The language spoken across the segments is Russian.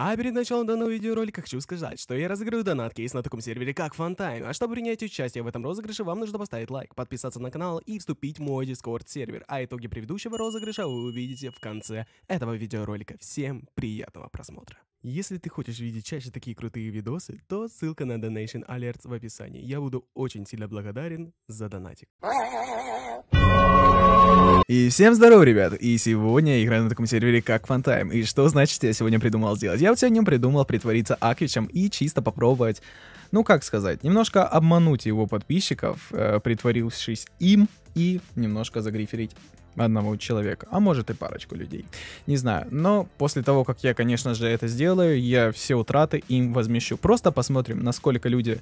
А перед началом данного видеоролика хочу сказать, что я разыграю донат кейс на таком сервере как FunTime, а чтобы принять участие в этом розыгрыше, вам нужно поставить лайк, подписаться на канал и вступить в мой дискорд сервер, а итоги предыдущего розыгрыша вы увидите в конце этого видеоролика. Всем приятного просмотра. Если ты хочешь видеть чаще такие крутые видосы, то ссылка на Donation Alerts в описании. Я буду очень сильно благодарен за донатик. И всем здорово, ребят! И сегодня я играю на таком сервере, как FunTime. И что значит я сегодня придумал сделать? Я вот сегодня придумал притвориться Аквичем и чисто попробовать, ну как сказать, немножко обмануть его подписчиков, э, притворившись им и немножко загриферить одного человека, а может и парочку людей. Не знаю, но после того, как я, конечно же, это сделаю, я все утраты им возмещу. Просто посмотрим, насколько люди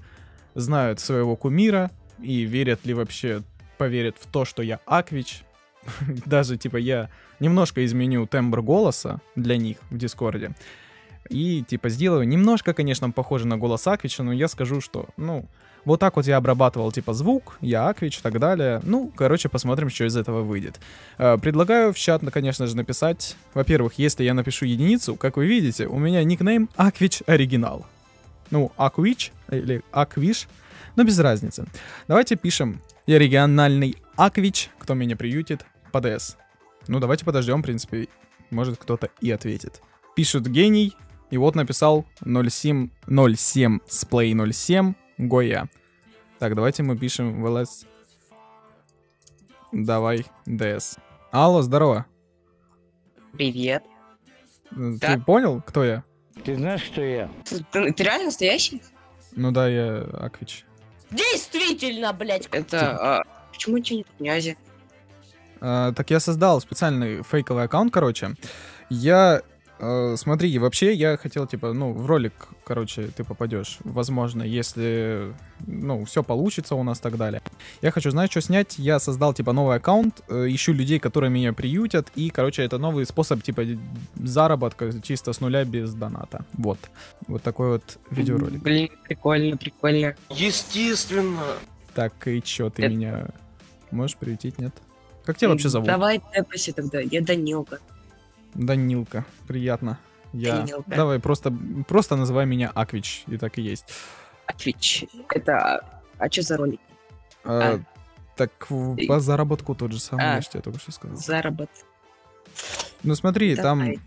знают своего кумира и верят ли вообще, поверят в то, что я Аквич, даже, типа, я немножко изменю тембр голоса для них в Дискорде. И, типа, сделаю немножко, конечно, похоже на голос Аквича, но я скажу, что, ну, вот так вот я обрабатывал, типа, звук, я Аквич и так далее. Ну, короче, посмотрим, что из этого выйдет. Э, предлагаю в чат, конечно же, написать. Во-первых, если я напишу единицу, как вы видите, у меня никнейм Аквич оригинал. Ну, Аквич или Аквиш, но без разницы. Давайте пишем я региональный Аквич, кто меня приютит, по ДС. Ну, давайте подождем, в принципе, может кто-то и ответит. Пишет гений, и вот написал 07, 07 сплей 07 Гоя. Так, давайте мы пишем в ЛС. Давай, ДС. Алло, здорово. Привет. Ты Да. понял, кто я? Ты знаешь, кто я? Ты, ты реально настоящий? Ну да, я Аквич. Действительно, блядь. Это... а, почему тебе нет князя? А, так я создал специальный фейковый аккаунт, короче. Я... э, смотри, вообще я хотел, типа, ну, в ролик, короче, ты попадешь. Возможно, если, ну, все получится у нас и так далее. Я хочу, знаешь, что снять? Я создал, типа, новый аккаунт, э, ищу людей, которые меня приютят, и, короче, это новый способ, типа, заработка чисто с нуля без доната. Вот. Вот такой вот видеоролик. Блин, прикольно, прикольно. Естественно. Так, и чё, ты Это- меня можешь приютить, нет? Как тебя вообще зовут? Давай тэпайся тогда. Я Данилка. Данилка, приятно. Я... Данилка. Давай, просто, просто называй меня Аквич, и так и есть. Твич. Это... А что за ролик? А, А. Так И- по заработку тот же самый, А. я же тебе только что сказал. Заработ. Ну смотри, там Давай.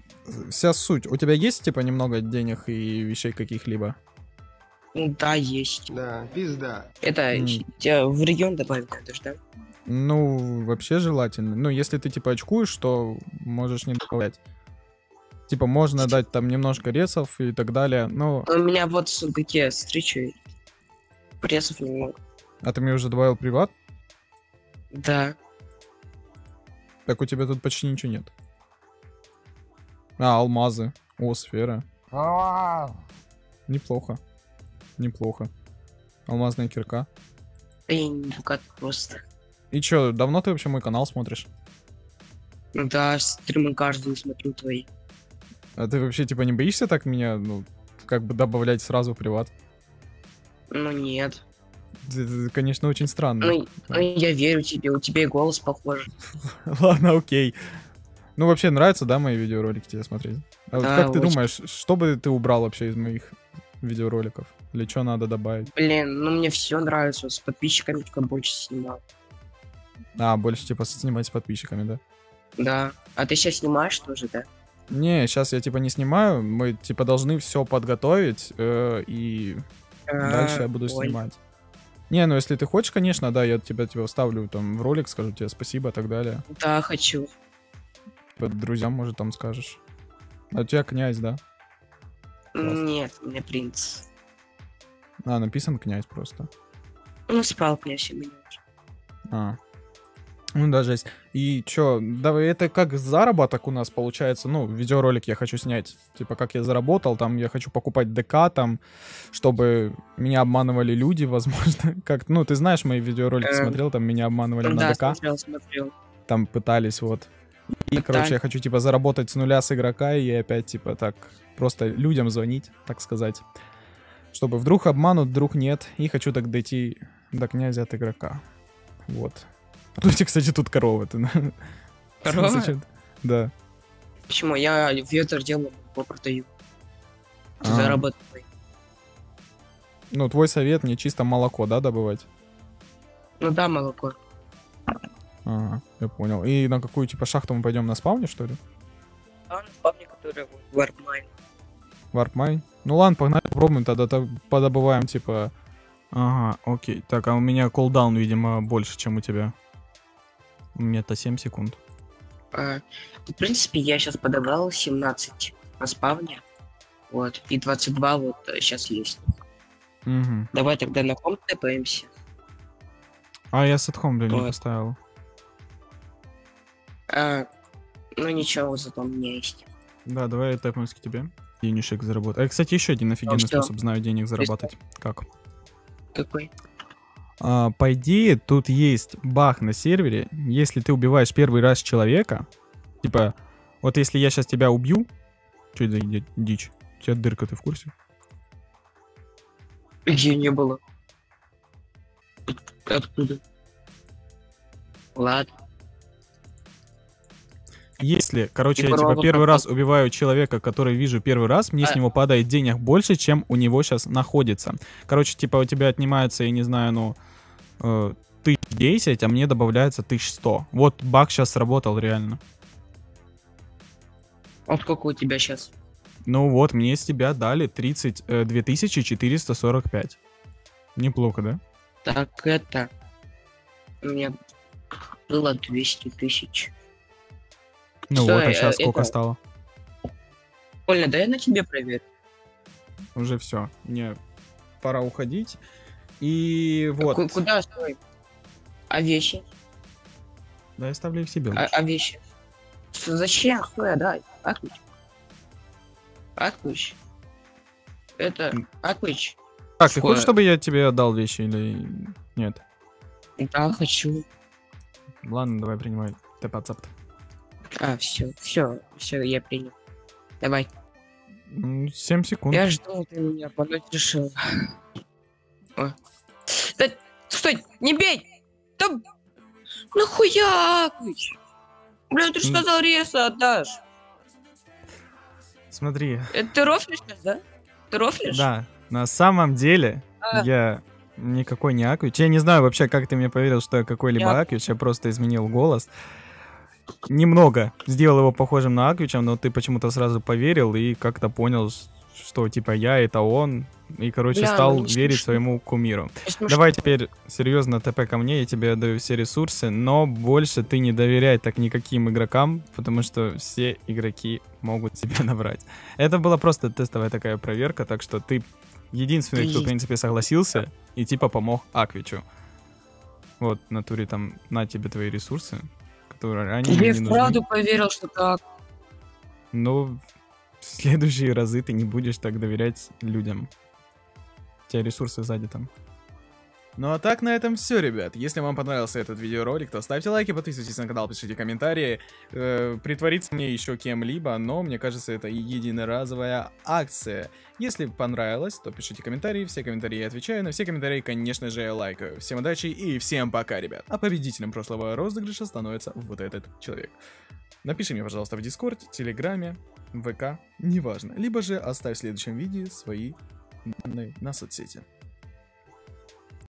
вся суть. У тебя есть, типа, немного денег и вещей каких-либо? Да, есть. Да, пизда. Это... Тебя в регион добавим, будешь, да? Ну, вообще желательно. Ну, если ты, типа, очкуешь, то можешь не добавлять. Типа, можно дать там немножко ресов и так далее. Ну, У меня вот с- какие встречи. Прессов немного. а ты мне уже добавил приват? Да. Так у тебя тут почти ничего нет. А, алмазы. О, сфера. Неплохо. Неплохо. Алмазная кирка. Блин, как просто. И чё, давно ты вообще мой канал смотришь? Да, стримы каждый смотрю твои. А ты вообще, типа, не боишься так меня, ну, как бы добавлять сразу в приват? Ну нет. Это, конечно, очень странно. Ну, ну, я верю тебе, у тебя и голос похож. Ладно, окей. Ну, вообще, нравится, да, мои видеоролики тебе смотреть? А вот Да, как ты очень. думаешь, что бы ты убрал вообще из моих видеороликов? Или что надо добавить? Блин, ну мне все нравится, с подписчиками только больше снимал. А, больше, типа, снимать с подписчиками, да? Да. А ты сейчас снимаешь тоже, да? Не, сейчас я, типа, не снимаю. Мы, типа, должны все подготовить, э, и Дальше я буду А, ой. снимать. Не, ну если ты хочешь, конечно, да, я тебя, тебя вставлю там в ролик, скажу тебе спасибо и так далее. Да, хочу. Типа, друзьям, может, там скажешь. А у тебя князь, да? Класс. Нет, у меня принц. А, написан князь просто. Ну, спал князь у меня уже. А. Ну да, жесть. И чё, давай, это как заработок у нас получается, ну, видеоролик я хочу снять, типа, как я заработал, там, я хочу покупать ДК, там, чтобы меня обманывали люди, возможно, как, ну, ты знаешь мои видеоролики, Эм, смотрел, там, меня обманывали на Да, ДК. смотрел, смотрел. там пытались вот. И, короче, я хочу, типа, заработать с нуля с игрока и опять, типа, так, просто людям звонить, так сказать. Чтобы вдруг обманут, вдруг нет. И хочу так дойти до князя от игрока. Вот. Тут, кстати, тут корова. Ты... на- Корова? Да. Почему? Я ветер делаю, продаю. А, Заработай. Ну, твой совет мне чисто молоко, да, добывать? Ну да, молоко. Ага, я понял. И на какую, типа, шахту мы пойдем на спавне, что ли? А на спавне, который вот warp mine. Warp mine? Ну ладно, погнали, попробуем тогда, так подобываем, типа... Ага, окей. Так, а у меня cooldown, видимо, больше, чем у тебя. Меня-то 7 секунд. А, в принципе, я сейчас подобрал 17 на спавне. Вот. И 22 вот сейчас есть. Угу. Давай тогда на ком тэпаемся. А я сетхом, блин, не Вот. поставил. А, ну ничего, зато у меня есть. Да, давай тэпнусь к тебе. Денежек заработать. А, кстати, еще один офигенный что? способ знаю денег заработать. Как? Какой? А, по идее, тут есть баг на сервере. Если ты убиваешь первый раз человека, типа, вот если я сейчас тебя убью, что это за ди- дичь? У тебя дырка, ты в курсе? Где не было? Откуда? Ладно. Если, короче, я Типа первый раз убиваю человека, который вижу первый раз, мне с А. него падает денег больше, чем у него сейчас находится. Короче, типа у тебя отнимается, я не знаю, ну, э, 1010, а мне добавляется 1100. Вот баг сейчас сработал реально. Вот сколько у тебя сейчас? Ну вот, мне с тебя дали 30, э, 2445. Неплохо, да? Так это... У меня было 200 тысяч. Ну Что, вот, а э, сейчас сколько это- стало? Больно, да я на тебе проверю. Уже все. Мне пора уходить. И вот. Ку- Куда, стой? А вещи? Да, я ставлю их себе. А, а вещи? Зачем? Стой, дай. Отключ. Отключ. Это... Отключ. Так, ты хочешь, чтобы я тебе отдал вещи или нет? Да, хочу. Ладно, давай принимай. Ты подцап. А, все, все, все, я принял. Давай. 7 секунд. Я жду, ты меня понять решил. О. Да, стой, не бей! Да... Нахуя? Бля, ты же сказал реса отдашь. Смотри. Это ты рофлишь сейчас, да? Ты рофлишь? Да, на самом деле А. я никакой не Аквич. Я не знаю вообще, как ты мне поверил, что я какой-либо Я- Аквич. Я просто изменил голос. Немного сделал его похожим на Аквича, но ты почему-то сразу поверил и как-то понял, что типа я это он. И, короче, Бля, стал ну верить смешно. своему кумиру. Смешно. Давай теперь серьезно ТП ко мне, я тебе даю все ресурсы, но больше ты не доверяй так никаким игрокам, потому что все игроки могут тебя набрать. Это была просто тестовая такая проверка, так что ты единственный, кто, в принципе, согласился и типа помог Аквичу. Вот, в натуре там, на тебе твои ресурсы, которые они мне Я не вправду поверил, что так. Но в следующие разы ты не будешь так доверять людям. У тебя ресурсы сзади там. Ну а так на этом все, ребят. Если вам понравился этот видеоролик, то ставьте лайки, подписывайтесь на канал, пишите комментарии. Э, притвориться мне еще кем-либо, но мне кажется, это единоразовая акция. Если понравилось, то пишите комментарии, все комментарии я отвечаю, на все комментарии, конечно же, я лайкаю. Всем удачи и всем пока, ребят. А победителем прошлого розыгрыша становится вот этот человек. Напиши мне, пожалуйста, в Дискорде, Телеграме, ВК, неважно. Либо же оставь в следующем видео свои данные на соцсети.